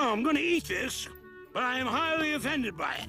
Oh, I'm gonna eat this, but I am highly offended by it.